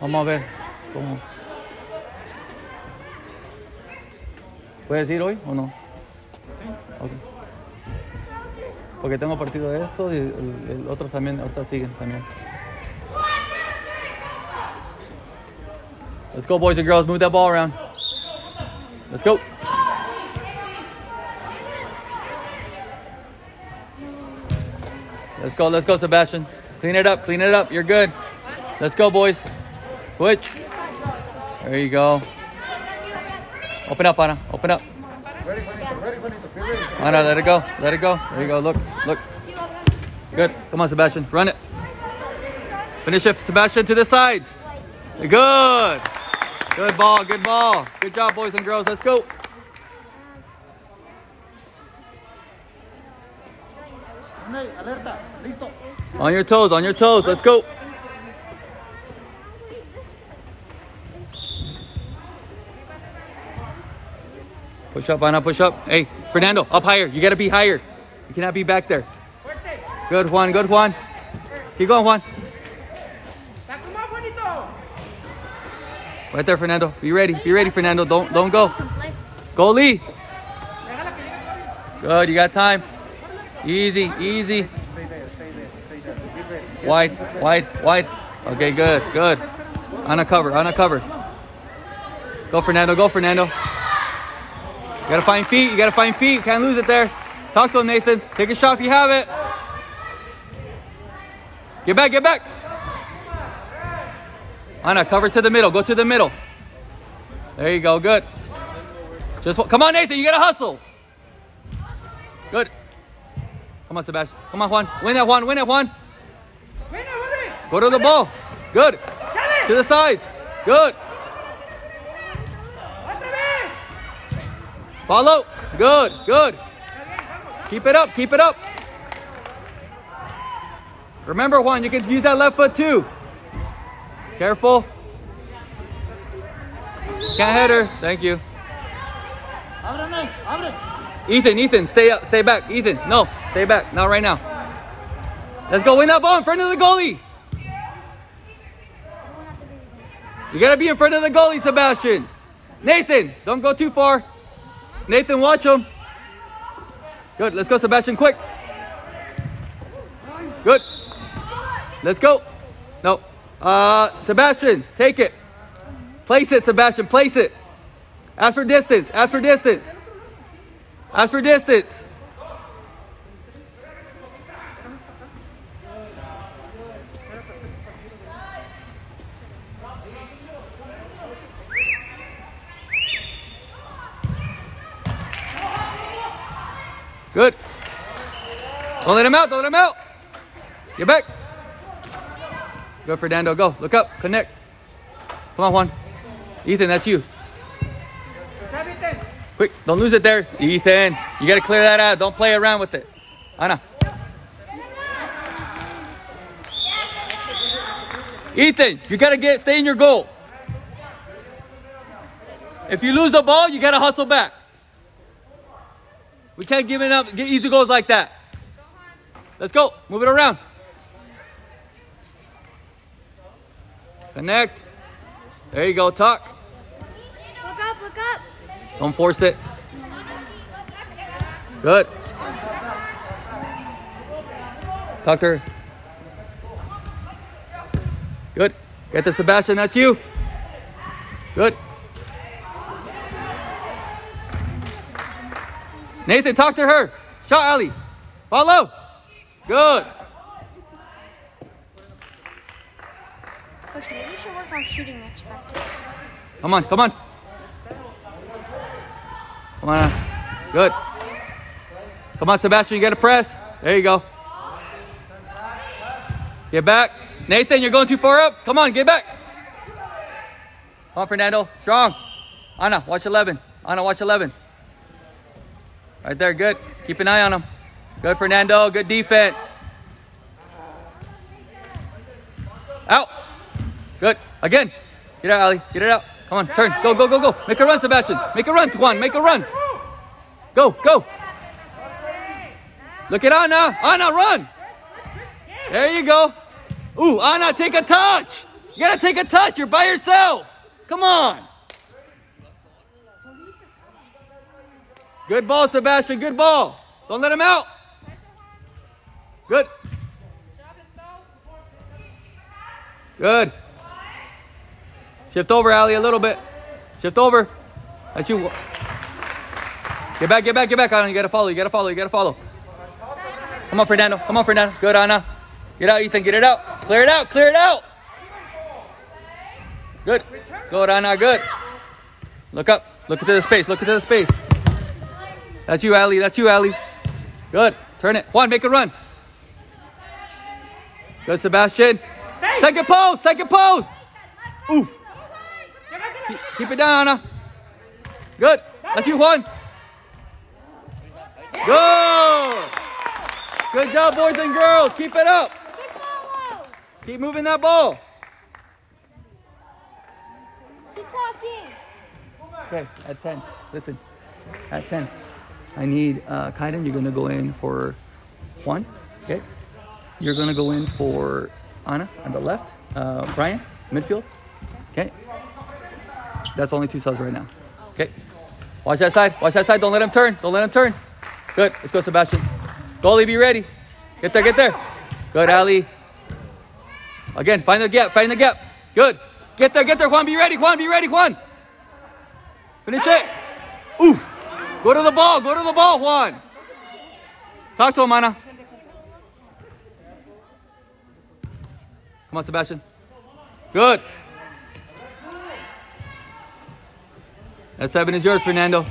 Vamos a ver cómo. ¿Puedes ir hoy o no? Porque tengo partido de esto y el, el otros también, ahorita siguen también. Let's go, boys and girls. Move that ball around. Let's go. Let's go, let's go, Sebastian. Clean it up, clean it up. You're good. Let's go, boys. Switch. There you go. Open up, Ana. Open up. Anna, let it go. Let it go. There you go. Look, look. Good. Come on, Sebastian. Run it. Finish it, Sebastian, to the sides. Good. Good ball. Good ball. Good job, boys and girls. Let's go. On your toes. On your toes. Let's go. Push up, Anna. Push up. Hey, Fernando, up higher. You got to be higher. You cannot be back there. Good, Juan. Good, Juan. Keep going, Juan. Right there, Fernando. Be ready. Be ready, Fernando. Don't don't go. Go, Lee. Good. You got time. Easy, easy. Wide, wide, wide. Okay, good, good. On a cover, on a cover. Go, Fernando. Go, Fernando. You gotta find feet. You gotta find feet. Can't lose it there. Talk to him, Nathan. Take a shot if you have it. Get back, get back. Anna, cover to the middle. Go to the middle. There you go. Good. Just come on, Nathan. You gotta hustle. Good. Come on, Sebastian. Come on, Juan. Win that, Juan. Win that, Juan. Win it, buddy! Go to the ball. Good. To the sides. Good. Follow. Good. Good. Keep it up. Keep it up. Remember, Juan, you can use that left foot too. Careful. Can't hit her. Thank you. Abre, abre. Ethan, Ethan, stay up, stay back. Ethan, no, stay back. Not right now. Let's go win that ball in front of the goalie. You gotta be in front of the goalie, Sebastian. Nathan, don't go too far. Nathan, watch him. Good, let's go, Sebastian, quick. Good. Let's go. No. Uh, Sebastian, take it. Place it, Sebastian, place it. Ask for distance, ask for distance. Ask for distance. Good. Don't let him out. Don't let him out. Get back. Go, for Fernando. Go. Look up. Connect. Come on, Juan. Ethan, that's you. Quick, don't lose it there. Ethan, you got to clear that out. Don't play around with it. Anna. Ethan, you got to get stay in your goal. If you lose the ball, you got to hustle back. We can't give it up, get easy goals like that. Let's go. Move it around. Connect. There you go. Tuck. Look up, look up. Don't force it. Good. Talk to her. Good. Get to Sebastian. That's you. Good. Nathan, talk to her. Shot alley. Follow. Good. Coach, maybe we should work on shooting next practice. Come on, come on. Come on. Good. Come on, Sebastian, you got to press. There you go. Get back. Nathan, you're going too far up. Come on, get back. Come on, Fernando. Strong. Anna, watch 11. Anna, watch 11. Right there, good. Keep an eye on him. Good, Fernando. Good defense. Out. Good. Again. Get out, Ali. Get it out. Come on, turn. Go, go, go, go. Make a run, Sebastian. Make a run, Juan. Make a run. Go, go. Look at Anna. Anna, run. There you go. Ooh, Anna, take a touch. You gotta take a touch. You're by yourself. Come on. Good ball, Sebastian. Good ball. Don't let him out. Good. Good. Shift over, Ali, a little bit. Shift over. That's you. Get back, get back, get back, Anna. You gotta follow, you gotta follow, you gotta follow. Come on, Fernando. Come on, Fernando. Good, Anna. Get out, Ethan. Get it out. Clear it out, clear it out. Good. Good, Anna. Good. Look up. Look into the space. Look into the space. That's you, Ali. That's you, Ali. Good. Turn it. Juan, make a run. Good, Sebastian. Second post. Second post. Oof. Keep, keep it down, Anna. Good. That's you, Juan. Good. Good job, boys and girls. Keep it up. Keep moving that ball. Keep talking. Okay, at 10. Listen, at 10. I need uh, Kaiden. You're going to go in for Juan. Okay. You're going to go in for Anna on the left. Uh, Brian, midfield. Okay. That's only two subs right now. Okay. Watch that side. Watch that side. Don't let him turn. Don't let him turn. Good. Let's go, Sebastian. Goalie, be ready. Get there, get there. Good, Ali. Again, find the gap. Find the gap. Good. Get there, get there. Juan, be ready. Juan, be ready. Juan. Finish it. Ooh. Go to the ball. Go to the ball, Juan. Talk to him. Come on, Sebastian. Good. That seven is yours, Fernando.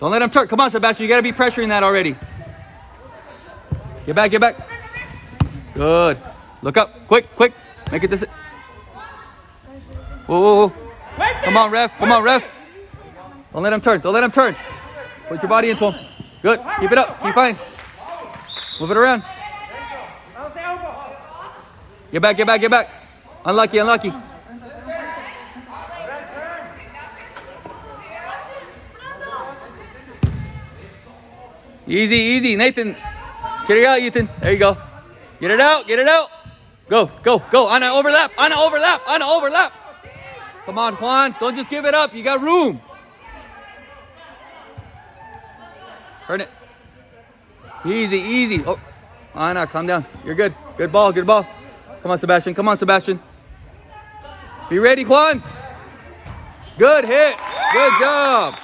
Don't let him turn. Come on, Sebastian. You got to be pressuring that already. Get back, get back. Good. Look up. Quick, quick. Make it this. Whoa, whoa, whoa. Come on, ref. Come on, ref. Don't let him turn. Don't let him turn. Put your body into him. Good. Keep it up. Keep fine. Move it around. Get back, get back, get back. Unlucky, unlucky. Easy, easy. Nathan, get it out, Ethan. There you go. Get it out, get it out. Go, go, go. Anna, overlap. Anna, overlap. Anna, overlap. Come on, Juan. Don't just give it up. You got room. Turn it. Easy, easy. Oh, Anna, calm down. You're good. Good ball, good ball. Come on, Sebastian. Come on, Sebastian. Be ready, Juan. Good hit. Good job.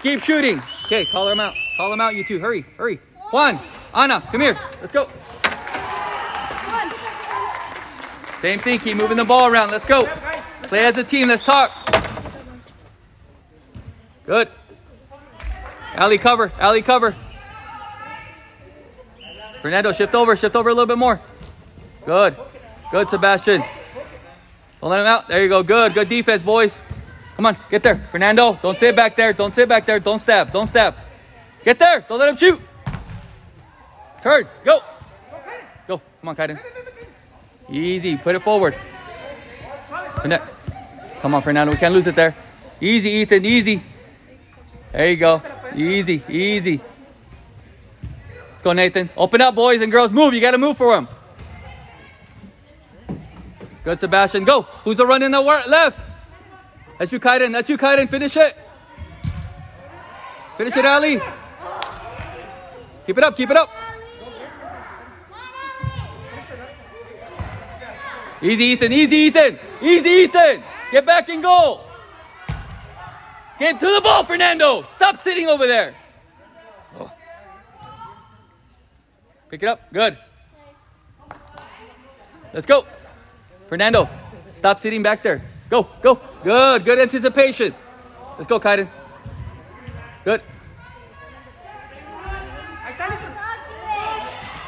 Keep shooting. Okay, call him out. Call him out, you two. Hurry, hurry. Juan, Anna, come here. Let's go. Same thing. Keep moving the ball around. Let's go. Play as a team. Let's talk. Good. Ali, cover. Ali, cover. Fernando, shift over. Shift over a little bit more. Good. Good, Sebastian. Don't let him out. There you go. Good. Good defense, boys. Come on. Get there. Fernando, don't sit back there. Don't sit back there. Don't stab. Don't stab. Get there. Don't let him shoot. Turn. Go. Go. Come on, Kaiden. Easy. Put it forward. Come on, Fernando. We can't lose it there. Easy, Ethan. Easy. There you go. Easy. Easy. Let's go, Nathan. Open up, boys and girls. Move. You got to move for him. Good, Sebastian. Go. Who's the run in the left? That's you, Kaiden. That's you, Kaiden. Finish it. Finish it, Ali. Keep it up. Keep it up. Easy, Ethan. Easy, Ethan. Easy, Ethan. Get back and goal. Get to the ball, Fernando. Stop sitting over there. Oh. Pick it up. Good. Let's go. Fernando, stop sitting back there. Go, go. Good, good anticipation. Let's go, Kaiden. Good.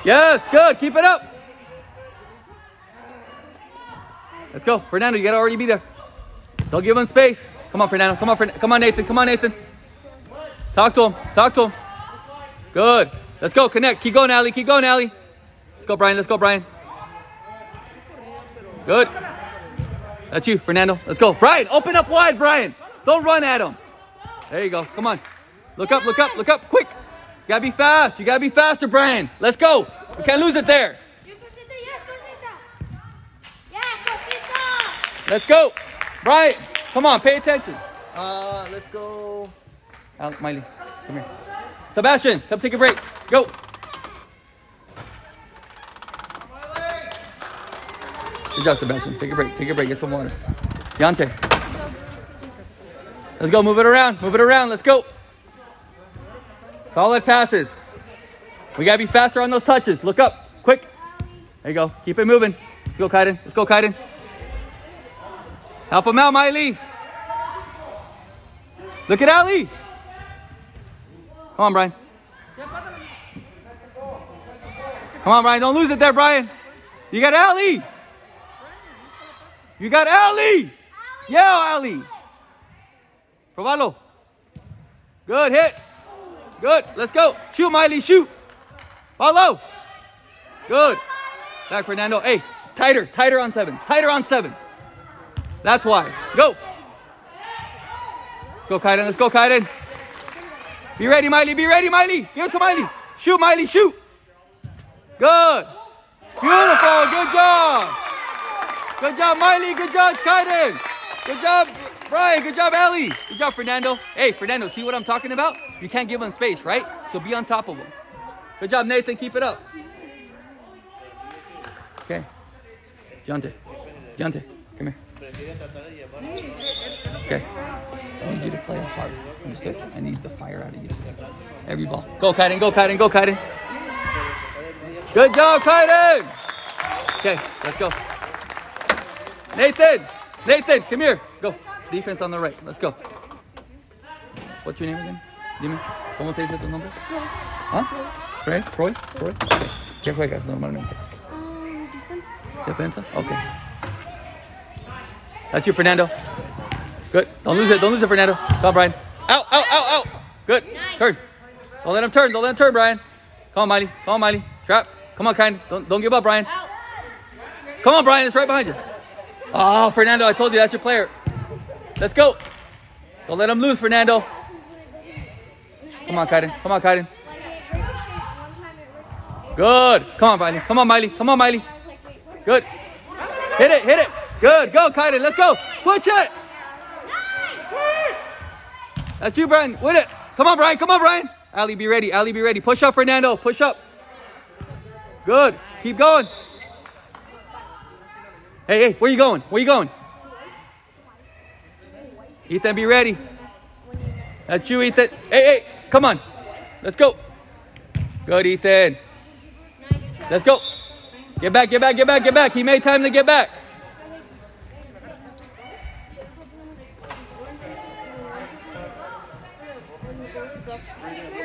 Yes, good. Keep it up. Let's go. Fernando, you gotta already be there. Don't give him space. Come on, Fernando. Come on, Fern- come on, Nathan. Come on, Nathan. Talk to him. Talk to him. Good. Let's go. Connect. Keep going, Ali. Keep going, Ali. Let's go, Brian. Let's go, Brian. Good. That's you, Fernando. Let's go. Brian, open up wide, Brian. Don't run at him. There you go. Come on. Look up, look up, look up. Quick. You gotta be fast. You gotta be faster, Brian. Let's go. We can't lose it there. Let's go. Brian, come on, pay attention. Uh, let's go. Al, Miley, come here. Sebastian, come take a break. Go. Good job, Sebastian. Take a break. Take a break. Get some water. Deontay. Let's go. Move it around. Move it around. Let's go. Solid passes. We gotta be faster on those touches. Look up. Quick. There you go. Keep it moving. Let's go, Kaiden. Let's go, Kaiden. Help him out, Miley. Look at Ali. Come on, Brian. Come on, Brian. Don't lose it there, Brian. You got Ali. You got Ali. Yeah, Ali. Probalo. Good hit. Good. Let's go. Shoot, Miley. Shoot. Follow. Good. Back, Fernando. Hey, tighter. Tighter on seven. Tighter on seven. That's why. Go. Let's go, Kaiden. Let's go, Kaiden. Be ready, Miley. Be ready, Miley. Give it to Miley. Shoot, Miley. Shoot. Good. Beautiful. Good job. Good job, Miley. Good job, Kaiden. Good job, Brian. Good job, Ellie. Good job, Fernando. Hey, Fernando, see what I'm talking about? You can't give him space, right? So be on top of him. Good job, Nathan. Keep it up. Okay. Jonte. Jonte, come here. Okay. I need you to play hard. Understood? I need the fire out of you. Every ball. Go, Kaiden. Go, Kaiden. Go, Kaiden. Good job, Kaiden. Okay, let's go. Nathan. Nathan, come here. Go. Defense on the right. Let's go. What's your name again? Dime. ¿Cómo se dice tu nombre? ¿Ah? Fred? Roy? Roy? Okay. ¿Qué juegas normalmente? Um, defense. Defensa? Okay. That's you, Fernando. Good. Don't lose it. Don't lose it, Fernando. Come on, Brian. Out, out, out, out. Good. Turn. Don't let him turn. Don't let him turn, Brian. Come on, Miley. Come on, Miley. Trap. Come on, kind. Don't, don't give up, Brian. Come on, Brian. It's right behind you. Oh, Fernando, I told you that's your player. Let's go. Don't let him lose, Fernando. Come on, Kaiden. Come on, Kaiden. Good. Come on, Miley. Come on, Miley. Come on, Miley. Good. Hit it. Hit it. Good. Go, Kaiden. Let's go. Switch it. That's you, Brian. Win it. Come on, Brian. Come on, Brian. Ali, be ready. Ali, be ready. Push up, Fernando. Push up. Good. Keep going. Hey, hey, where you going? Where you going? Ethan, be ready. That's you, Ethan. Hey, hey, come on. Let's go. Good, Ethan. Let's go. Get back, get back, get back, get back. He made time to get back.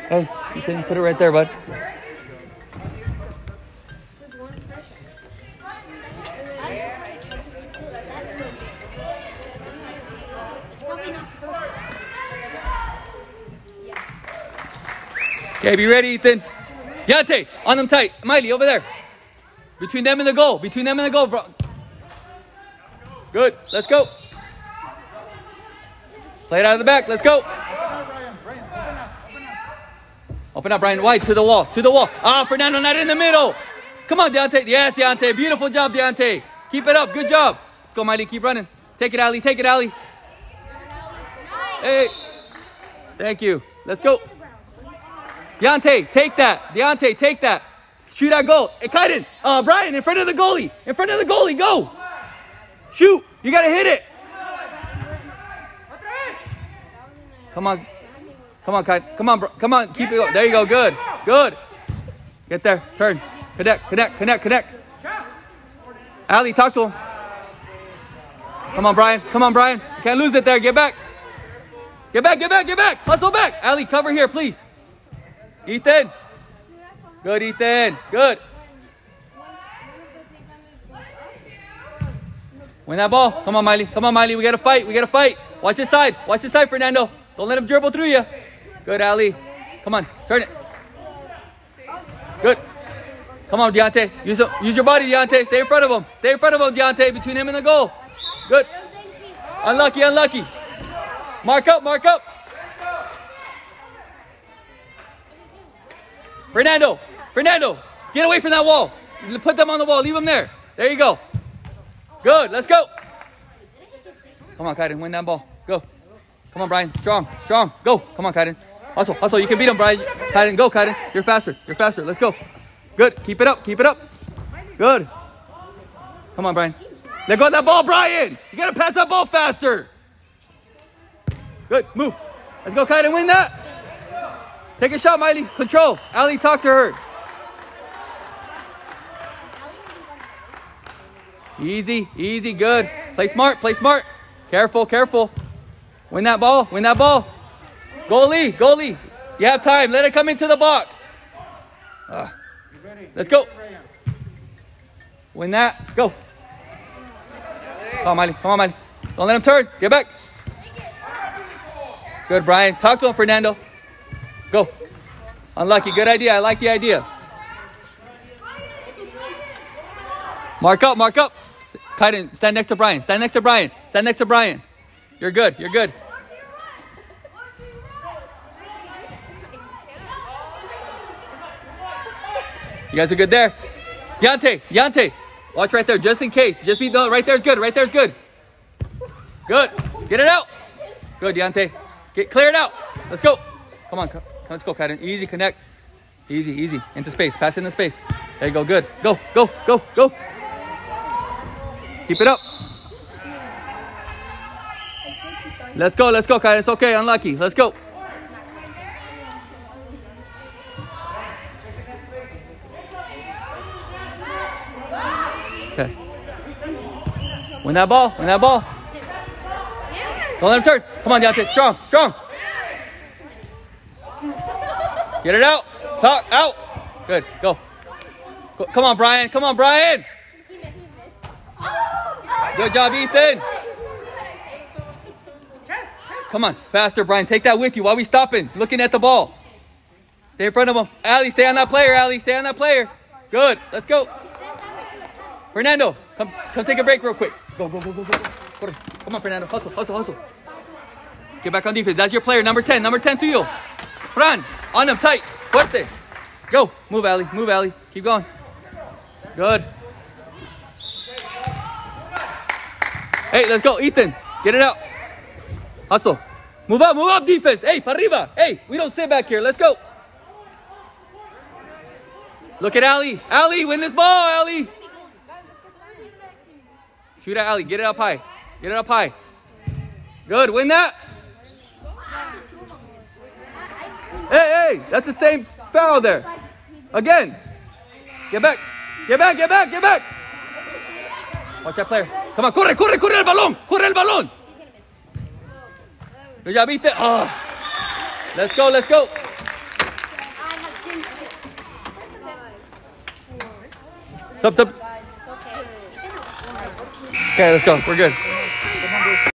Hey, you you put it right there, bud. Okay, be ready, Ethan. Deontay, on them tight. Miley, over there. Between them and the goal. Between them and the goal, bro. Good. Let's go. Play it out of the back. Let's go. Open up, Brian. Wide to the wall. To the wall. Ah, Fernando, not in the middle. Come on, Deontay. Yes, Deontay. Beautiful job, Deontay. Keep it up. Good job. Let's go, Miley. Keep running. Take it, Ali. Take it, Ali. Hey. Thank you. Let's go. Deontay, take that. Deontay, take that. Shoot that goal. Hey, Kaiden, uh, Brian, in front of the goalie. In front of the goalie, go. Shoot. You got to hit it. Come on. Come on, Kaiden. Come on, bro. Come on. Keep it going. There you go. Good. Good. Get there. Turn. Connect, connect, connect, connect. Ali, talk to him. Come on, Brian. Come on, Brian. You can't lose it there. Get back. Get back, get back, get back. Hustle back. Ali, cover here, please. Ethan. Good, Ethan. Good. Win that ball. Come on, Miley. Come on, Miley. We got to fight. We got to fight. Watch this side. Watch this side, Fernando. Don't let him dribble through you. Good, Ali. Come on. Turn it. Good. Come on, Deontay. Use, a, use your body, Deontay. Stay in front of him. Stay in front of him, Deontay. Between him and the goal. Good. Unlucky, unlucky. Mark up, mark up. Fernando, Fernando, get away from that wall. Put them on the wall. Leave them there. There you go. Good. Let's go. Come on, Kaiden. Win that ball. Go. Come on, Brian. Strong. Strong. Go. Come on, Kaiden. Hustle. Hustle. You can beat him, Brian. Kaiden. Go, Kaiden. You're faster. You're faster. Let's go. Good. Keep it up. Keep it up. Good. Come on, Brian. Let go of that ball, Brian. You gotta pass that ball faster. Good. Move. Let's go, Kaiden. Win that. Take a shot, Miley. Control. Ali, talk to her. Easy, easy, good. Play smart, play smart. Careful, careful. Win that ball, win that ball. Goalie, goalie. You have time. Let it come into the box. Ah. let's go. Win that. Go. Come on, Miley. Come on, Miley. Don't let him turn. Get back. Good, Brian. Talk to him, Fernando. Go. Unlucky. Good idea. I like the idea. Mark up, mark up. Kaiden, stand next to Brian. Stand next to Brian. Stand next to Brian. You're good. You're good. You guys are good there. Deontay, Deontay, watch right there, just in case. Just be no, right there's good. Right there's good. Good. Get it out. Good, Deontay. Get clear it out. Let's go. Come on, come, let's go, Kaiden. Easy connect. Easy, easy. Into space. Pass into space. There you go. Good. Go, go, go, go. Keep it up. Let's go, let's go, Kaiden. It's okay. Unlucky. Let's go. Okay. Win that ball. Win that ball. Don't let him turn. Come on, Deontay. Strong, strong. Get it out. Talk out. Good. Go. Go. Come on, Brian. Come on, Brian. Good job, Ethan. Come on, faster, Brian. Take that with you Why are we stopping, looking at the ball. Stay in front of him. Ali, stay on that player, Ali. Stay on that player. Good. Let's go. Fernando, come come take a break real quick. Go, go, go, go, go. Come on, Fernando. Hustle, hustle, hustle. Get back on defense. That's your player, number 10. Number 10 to you. Fran, on him tight. Fuerte. Go. Move, Ali. Move, Ali. Keep going. Good. Hey, let's go. Ethan, get it out. Hustle. Move up, move up, defense. Hey, para. Hey, we don't sit back here. Let's go. Look at Ali. Ali, win this ball, Ali. Shoot at Ali. Get it up high. Get it up high. Good. Win that. Hey, hey, that's the same foul there. Again. Get back. Get back, get back, get back. Watch that player. Come on, corre, corre, corre el balón. Corre el balón. Ya viste. Oh. Let's go, let's go. Stop, stop. Okay, let's go. We're good.